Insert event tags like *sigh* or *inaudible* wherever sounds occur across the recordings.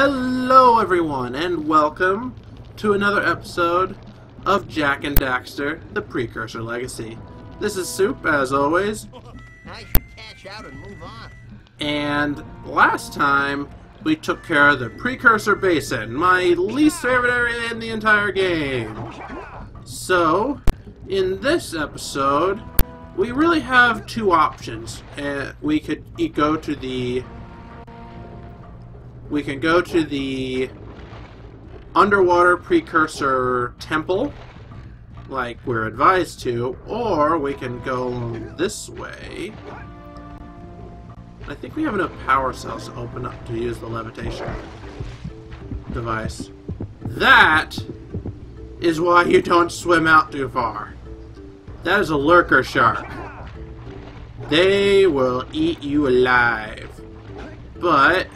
Hello, everyone, and welcome to another episode of Jak and Daxter, the Precursor Legacy. This is Supe, as always, I should cash out and move on. and last time we took care of the Precursor Basin, my least favorite area in the entire game. So, in this episode, we really have two options. Uh, we could go to the we can go to the underwater precursor temple like we're advised to or we can go this way. I think we have enough power cells to open up to use the levitation device. That is why you don't swim out too far. That is a lurker shark. They will eat you alive. But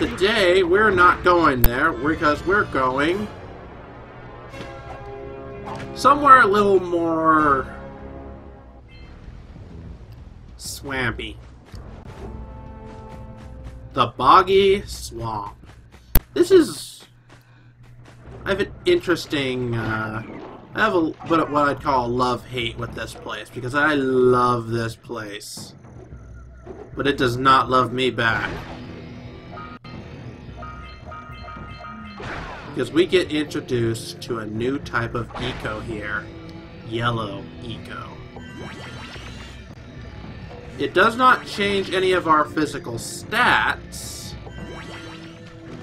Today, we're not going there because we're going somewhere a little more swampy. The Boggy Swamp. This is... I have an interesting... Uh, I have a bit what I'd call love-hate with this place because I love this place. But it does not love me back. Because we get introduced to a new type of eco here yellow eco. It does not change any of our physical stats,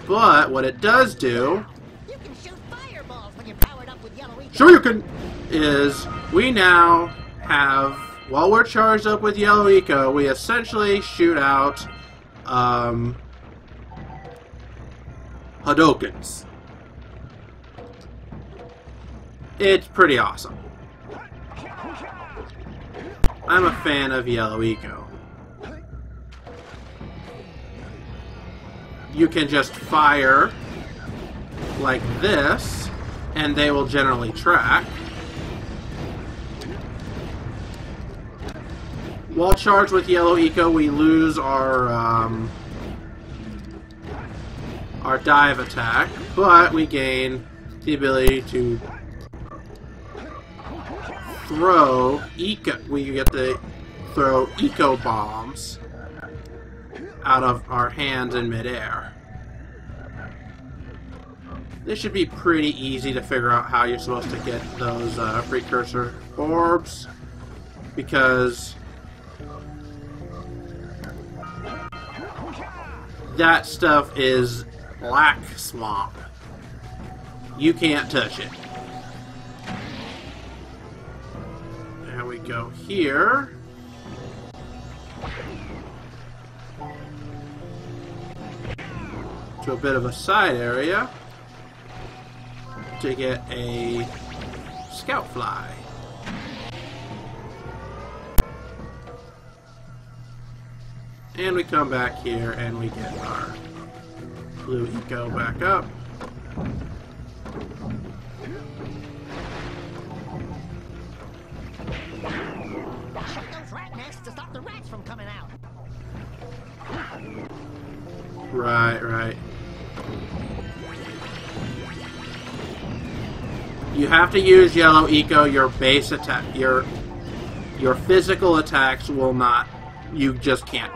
but what it does do, You can shoot fireballs when you're powered up with yellow ink. sure you can, is we now have, while we're charged up with yellow eco, we essentially shoot out um, Hadoukens. It's pretty awesome. I'm a fan of Yellow Eco. You can just fire like this, and they will generally track. While charged with Yellow Eco, we lose our um, our dive attack, but we gain the ability to throw eco. We get to throw eco bombs out of our hands in midair. This should be pretty easy to figure out how you're supposed to get those uh, precursor orbs because that stuff is black swamp. You can't touch it. There we go here. To a bit of a side area to get a scout fly. And we come back here and we get our blue eco back up. Right, right. You have to use yellow eco. Your base attack, your your physical attacks will not. You just can't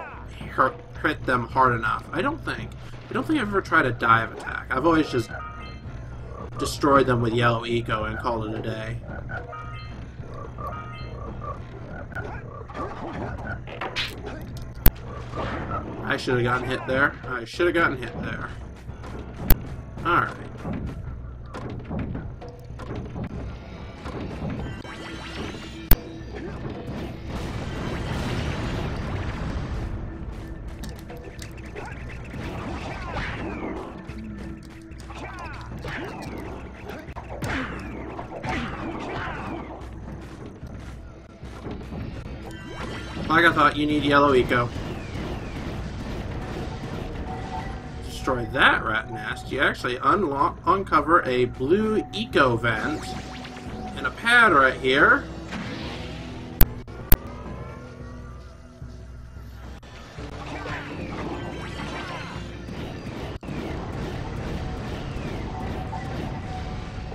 hurt, hit them hard enough. I don't think. I don't think I've ever tried a dive attack. I've always just destroyed them with yellow eco and called it a day. I should have gotten hit there. I should have gotten hit there. Alright. Like I thought, you need yellow eco. destroy that rat nest, you actually unlock, uncover a blue eco vent and a pad right here.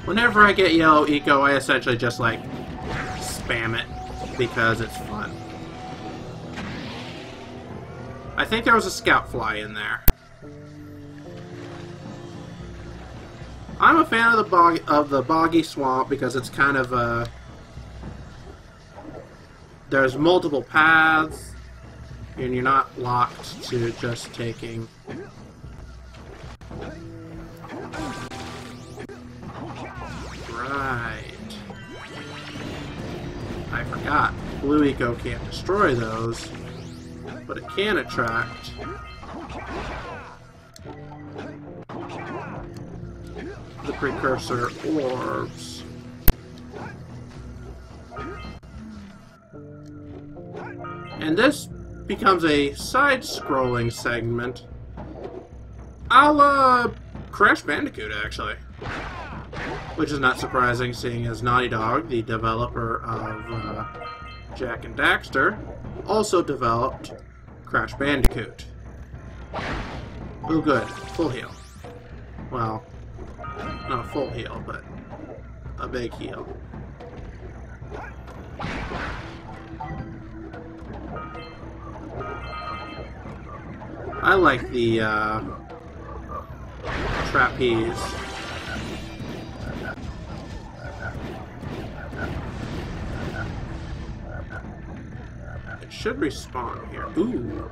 Whenever I get yellow eco, I essentially just like spam it because it's fun. I think there was a scout fly in there. I'm a fan of the bog of the boggy swamp because it's kind of a there's multiple paths and you're not locked to just taking. Right. I forgot. Blue eco can't destroy those but it can attract precursor orbs And this becomes a side-scrolling segment a la Crash Bandicoot, actually. Which is not surprising, seeing as Naughty Dog, the developer of uh, Jak and Daxter, also developed Crash Bandicoot. Oh, good. Full heal. Well, not a full heal, but a big heal. I like the uh, trapeze. It should respawn here. Ooh.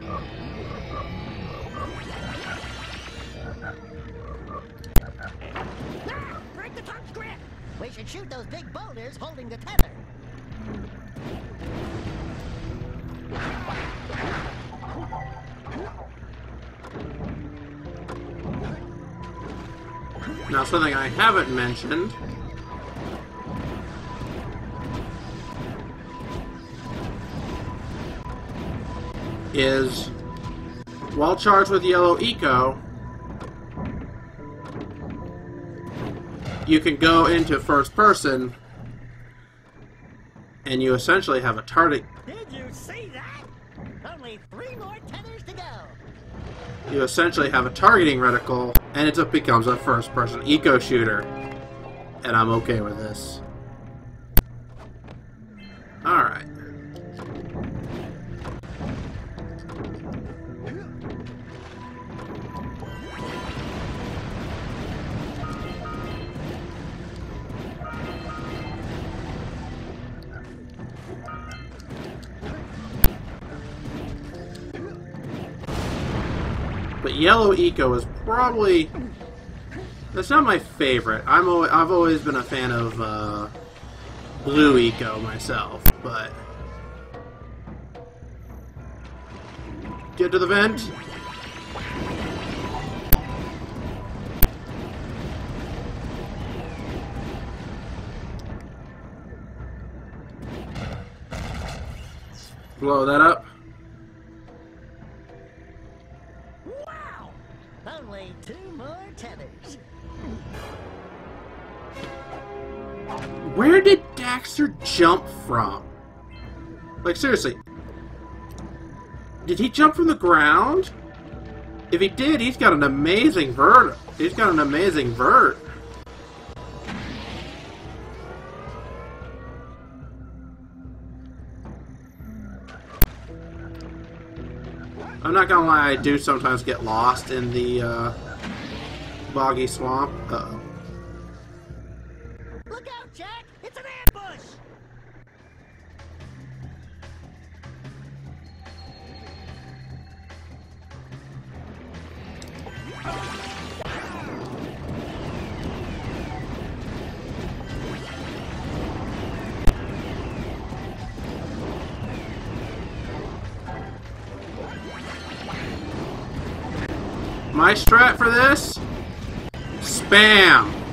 Break grip. We should shoot those big boulders holding the tether. Now, something I haven't mentioned is while charged with yellow eco, you can go into first person and you essentially have a target Did you see that? Only three more tethers to go. you essentially have a targeting reticle, and it just becomes a first-person eco shooter. And I'm okay with this. Alright. But Yellow Eco is probably that's not my favorite. I'm always, I've always been a fan of uh, Blue Eco myself, but get to the vent. Blow that up. Jump from? Like, seriously. Did he jump from the ground? If he did, he's got an amazing vert. He's got an amazing vert. I'm not gonna lie, I do sometimes get lost in the uh, boggy swamp. Uh-oh. Look My strat for this? Spam!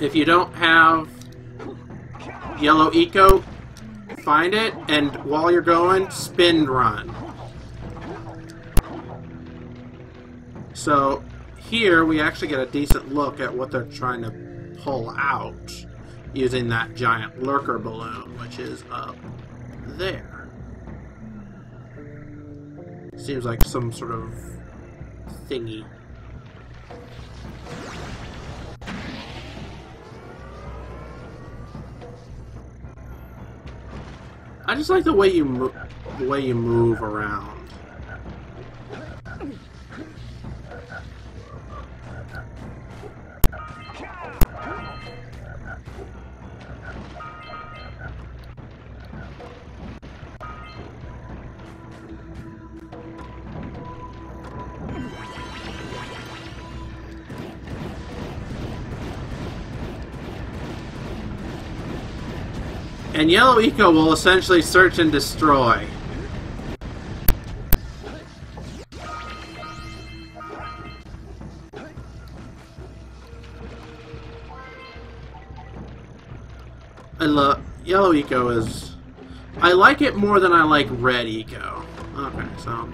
If you don't have yellow eco, find it, and while you're going, spin run. So here we actually get a decent look at what they're trying to pull out using that giant lurker balloon, which is up there. Seems like some sort of thingy. I just like the way you the way you move around. And Yellow Eco will essentially search and destroy. I love Yellow Eco is I like it more than I like Red Eco. Okay, so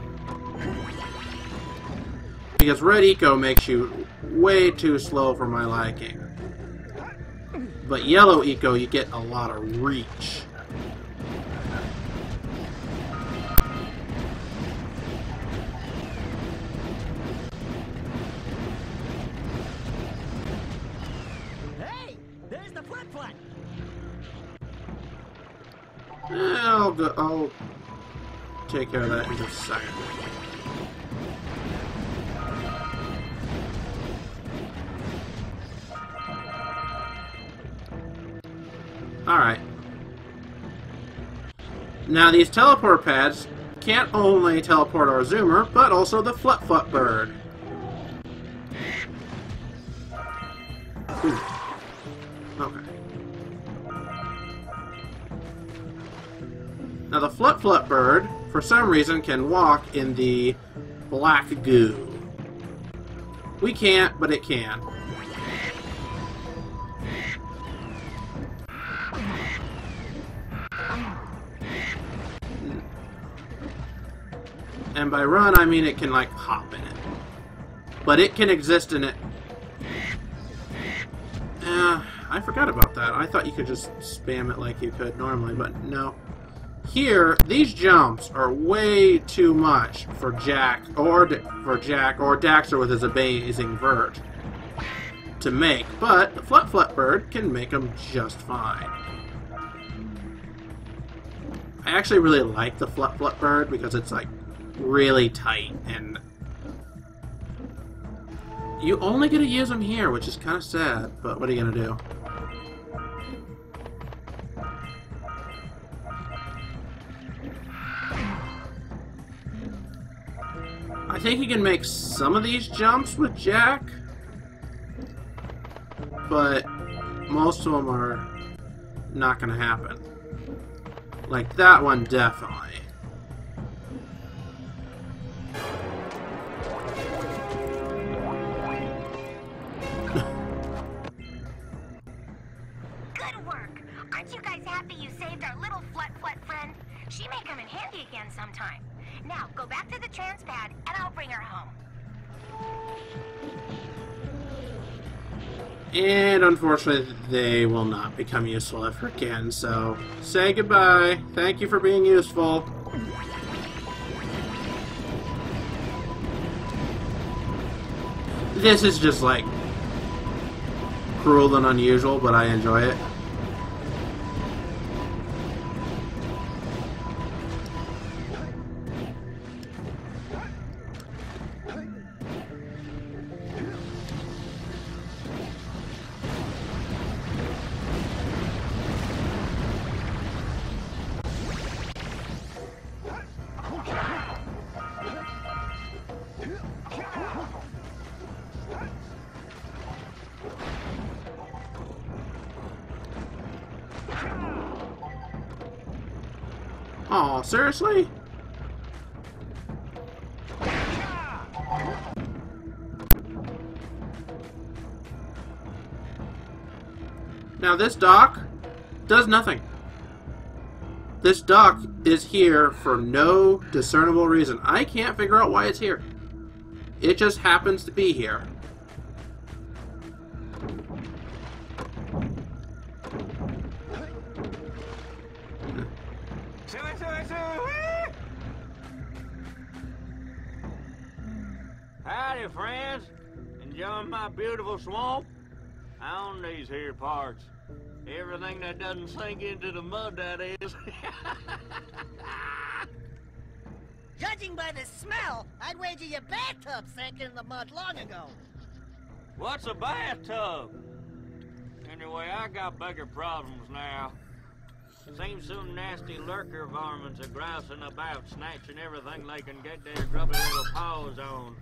because Red Eco makes you way too slow for my liking. But Yellow Eco, you get a lot of reach. Hey, there's the foot. Eh, I'll, go, I'll take care of that in just a second. Alright. Now these teleport pads can't only teleport our zoomer, but also the Flut Flut bird. Ooh. Okay. Now the Flut Flut bird, for some reason, can walk in the black goo. We can't, but it can. And by run, I mean it can, like, hop in it. But it can exist in it. Eh, I forgot about that. I thought you could just spam it like you could normally, but no. Here, these jumps are way too much for Jak or D for Jak or Daxter with his amazing vert to make, but the Flut Flut Bird can make them just fine. I actually really like the Flut Flut Bird because it's like really tight and you only get to use them here, which is kind of sad, but what are you to do? I think you can make some of these jumps with Jak, but most of them are not to happen. Like that one, definitely. And unfortunately, they will not become useful ever again, so say goodbye. Thank you for being useful. This is just like cruel and unusual, but I enjoy it. Seriously? Now this dock does nothing. This dock is here for no discernible reason. I can't figure out why it's here. It just happens to be here. Howdy, friends. Enjoying my beautiful swamp? I own these here parts. Everything that doesn't sink into the mud, that is. *laughs* Judging by the smell, I'd wager your bathtub sank in the mud long ago. What's a bathtub? Anyway, I got bigger problems now. Seems some nasty lurker varmints are grousing about, snatching everything they can get their grubby little paws on,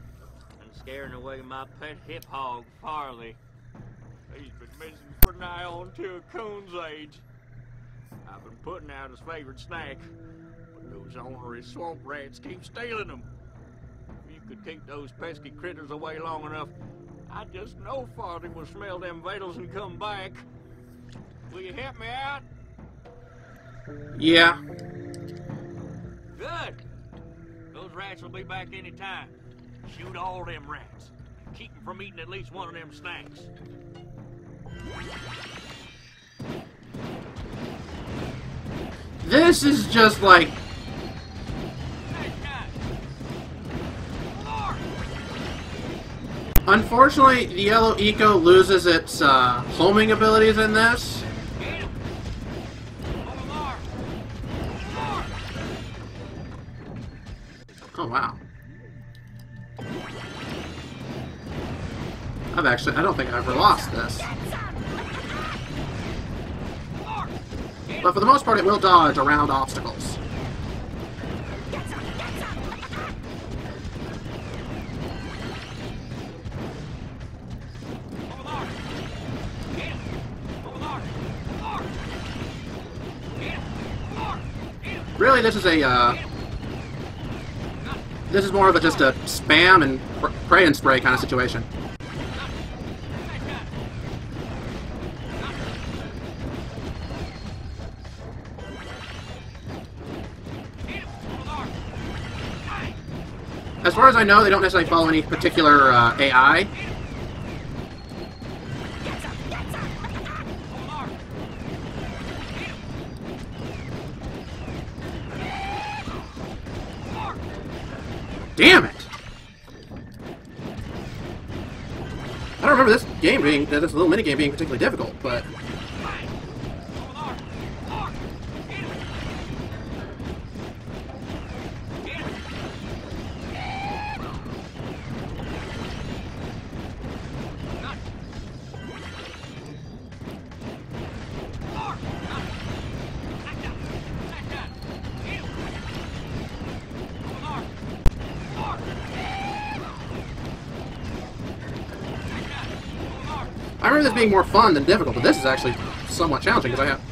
scaring away my pet hip hog, Farley. He's been missing for nigh on to a coon's age. I've been putting out his favorite snack, but those ornery swamp rats keep stealing them. If you could keep those pesky critters away long enough, I just know Farley will smell them vitals and come back. Will you help me out? Yeah. Good. Those rats will be back any time. Shoot all them rats. Keep them from eating at least one of them snacks. This is just like! Unfortunately, the yellow eco loses its uh, homing abilities in this. Oh wow. I've actually, I don't think I've ever lost this. But for the most part, it will dodge around obstacles. Really, this is a, uh, this is more of a just a spam and pr- pray and spray kind of situation. Far as I know, they don't necessarily follow any particular uh, AI. Damn it! I don't remember this game being, this little mini game being particularly difficult, but I remember this being more fun than difficult, but this is actually somewhat challenging because I have.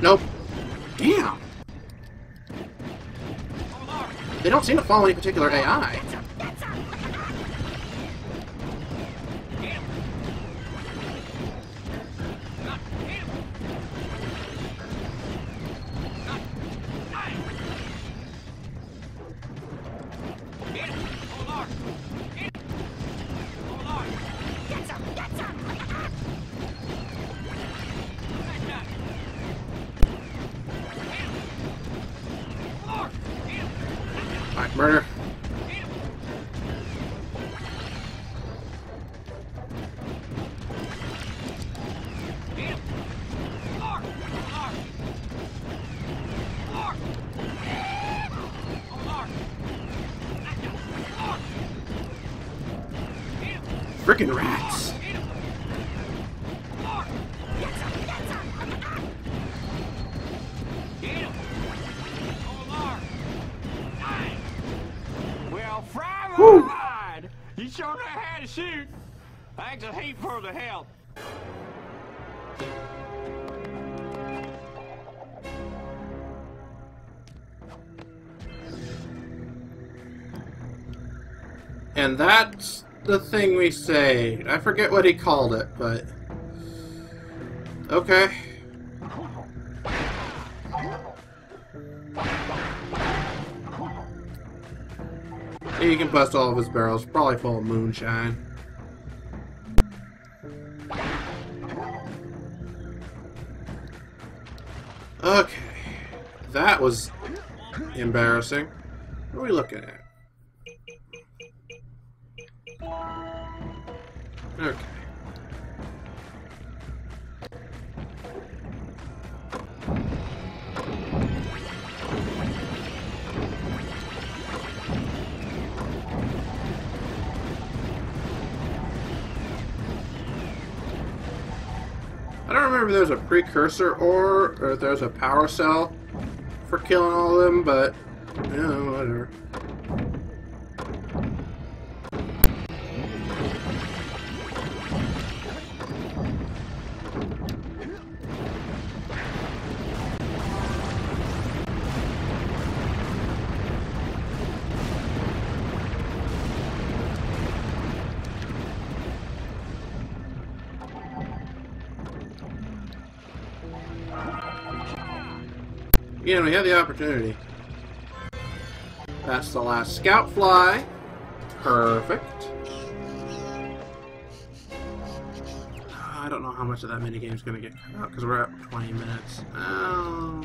Nope. Damn. They don't seem to follow any particular AI. Frickin' rats! You sure know how to shoot. Thanks a heap for the help. And that's the thing we say? I forget what he called it, but... Okay. He can bust all of his barrels, probably full of moonshine. Okay. That was embarrassing. What are we looking at? Okay. I don't remember there's a precursor or if there's a power cell for killing all of them, but yeah, whatever. Again, we have the opportunity. That's the last scout fly. Perfect. I don't know how much of that minigame is going to get cut out because we're at 20 minutes. Oh,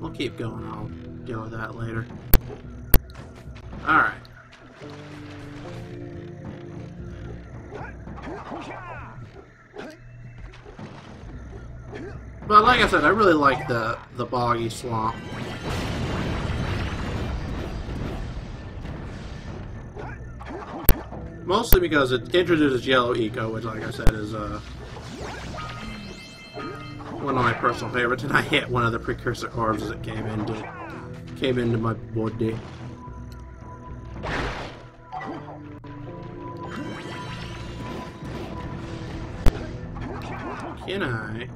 we'll keep going. I'll deal with that later. Alright. But like I said, I really like the, the boggy swamp. Mostly because it introduces yellow eco, which like I said is uh, one of my personal favorites, and I hit one of the precursor orbs as it came into came into my body. Can I?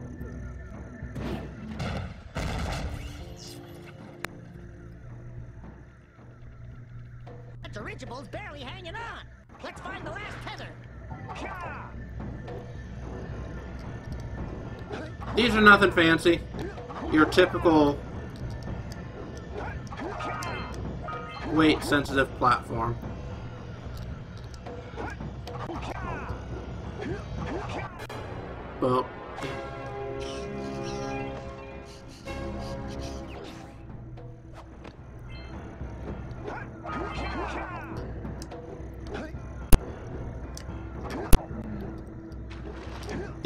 Dirigible's barely hanging on. Let's find the last tether. These are nothing fancy. Your typical weight sensitive platform. Well,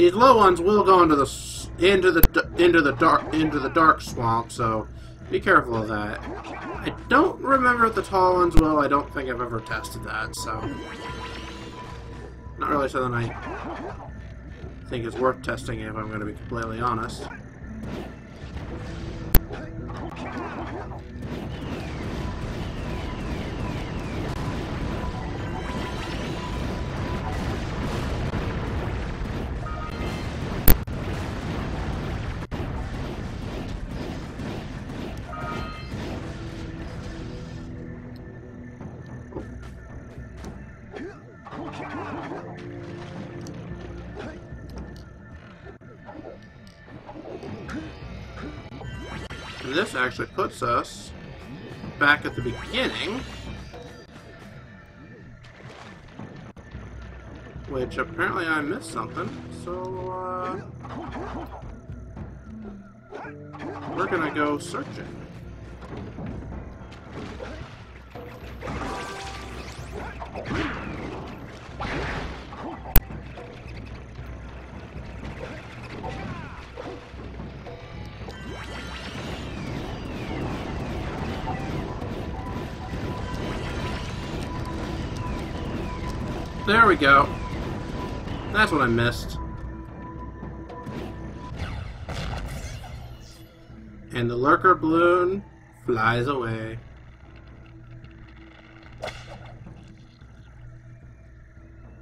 these low ones will go into the into the into the dark into the dark swamp, so be careful of that. I don't remember if the tall ones will. I don't think I've ever tested that, so not really something I think is worth testing if I'm going to be completely honest. Actually puts us back at the beginning. Which apparently I missed something, so uh, we're gonna go searching. There we go. That's what I missed. And the lurker balloon flies away.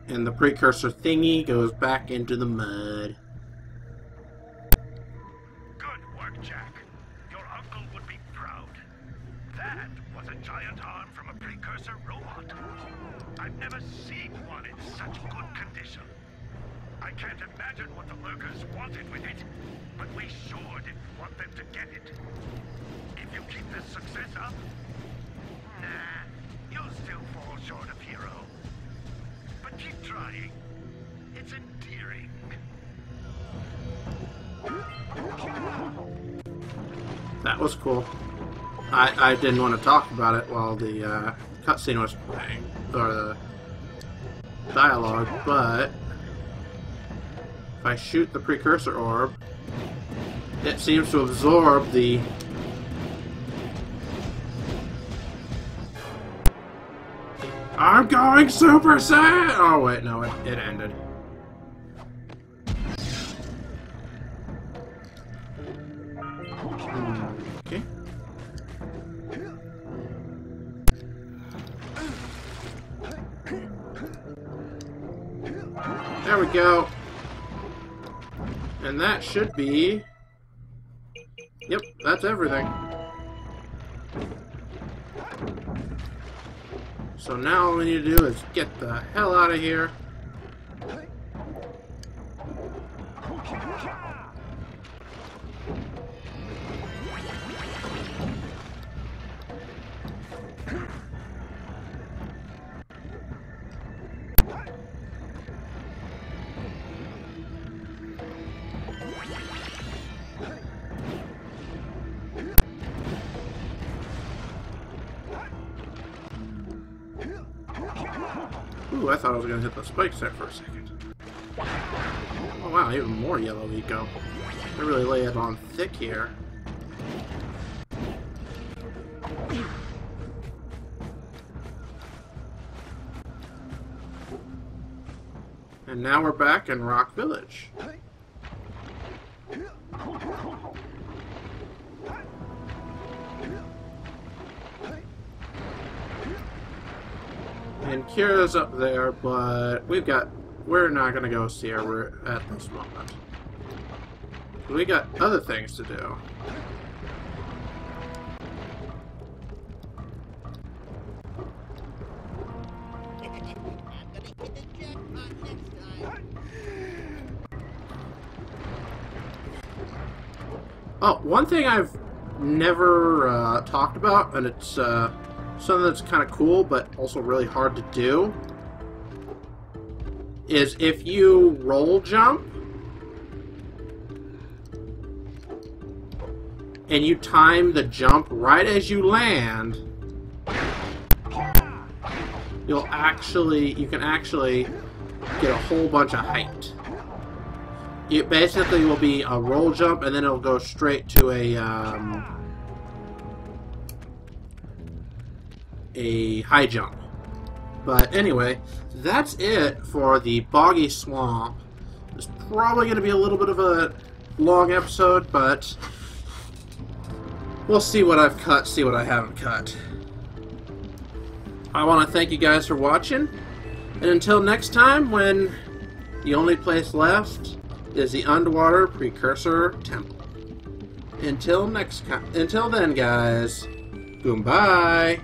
And the precursor thingy goes back into the mud. Success up, nah, you'll still fall short of hero. But keep trying. It's endearing. That was cool. I, I didn't want to talk about it while the uh, cutscene was playing, or the dialogue, but if I shoot the precursor orb, it seems to absorb the I'm going Super Saiyan! Oh wait, no, it, it ended. Okay. There we go. And that should be... Yep, that's everything. So now all we need to do is get the hell out of here. Was going to hit the spikes there for a second. Oh wow, even more yellow eco. They really lay it on thick here. And now we're back in Rock Village. Kira's up there, but we've got... We're not going to go see her we're at this moment. We got other things to do. Oh, one thing I've never uh, talked about, and it's uh, something that's kind of cool, but also really hard to do, is if you roll jump and you time the jump right as you land, you'll actually, you can actually get a whole bunch of height. It basically will be a roll jump, and then it'll go straight to a um, a high jump. But anyway, that's it for the Boggy Swamp. It's probably going to be a little bit of a long episode, but we'll see what I've cut, see what I haven't cut. I want to thank you guys for watching, and until next time, when the only place left is the underwater precursor temple. Until next, until then, guys. Goodbye.